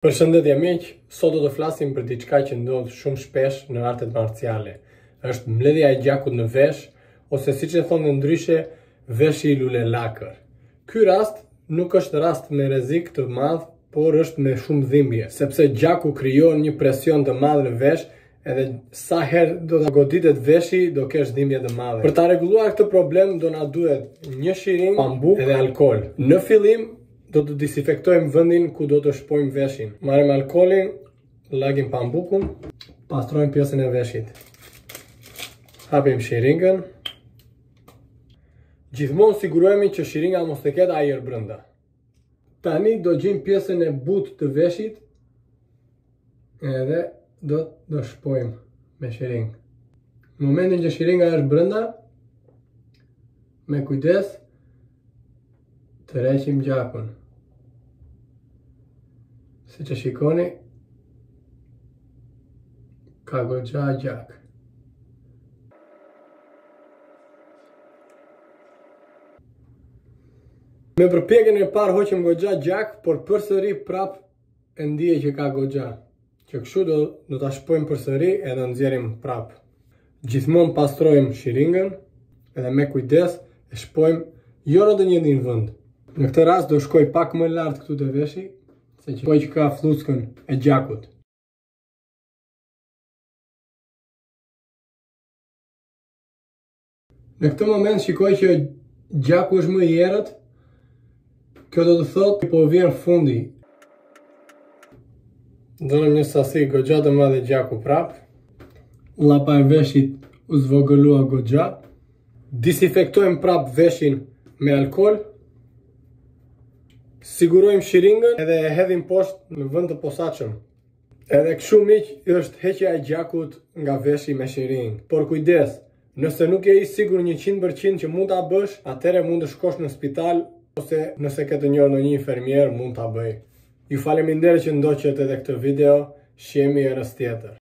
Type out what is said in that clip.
Përshëndetje miq, sot do të flasim për diçka që ndodh shumë shpesh në artet marciale. Është mbledhja e gjakut në vesh ose siç e thonë ndryshe, veshi i lulelakër. Ky rast nuk është rast me rrezik të madh, por është me shumë dhimbje, sepse gjaku krijon një presion të madh në vesh, edhe sa herë do të goditet veshi, do kesh dhimbje të madhe. Për ta rregulluar këtë problem do na duhet një shiringë, pambuk dhe alkool. Në fillim Do të disinfektojmë vendin ku do të shpojmë veshin. Marrim alkoolin, lagim pambukun, pastrojmë pjesën e veshit. Hapim shiringën. Gjithmonë sigurohemi që shiringa mos të ketë ajër brenda. Tani do gjejmë pjesën e butë të veshit edhe do të shpojmë me shiringë. Në momentin që shiringa është brenda, me kujdes, tërheqim gjakun. Siç e shikoni, ka goxha gjak. Me përpjekën e parë hoqëm goxha gjak, por përsëri prap E ndiej që ka goxha. Që kshu do do ta shpojmë përsëri edhe do nxjerrim prap. Gjithmonë pastrojmë shiringën dhe me kujdes e shpojmë jo në të njëjtin vend. Në këtë rast do shkoj pak më lart këtu te veshi, se shikoj që ka flluskën e gjakut. Në këtë moment shikoj që gjaku është më i errët, kjo do të thotë po vjen fundi. Nxorëm një sasi goxha të madhe gjaku prapë, llapa e veshit u zvogëlua goxha, disinfektojmë prapë veshin me alkool, sigurojmë shiringën edhe e hedhim në kosh në vend të posaçëm. Edhe kështu miq është heqja e gjakut nga veshi me shiringë. Por kujdes, nëse nuk je i sigurt njëqind për qind që mund ta bësh, atëherë mund të shkosh në spital ose nëse ke të njohur ndonjë infermier mund ta bëjë. Ju faleminderit që ndoqët edhe këtë video, shihemi herës tjetër.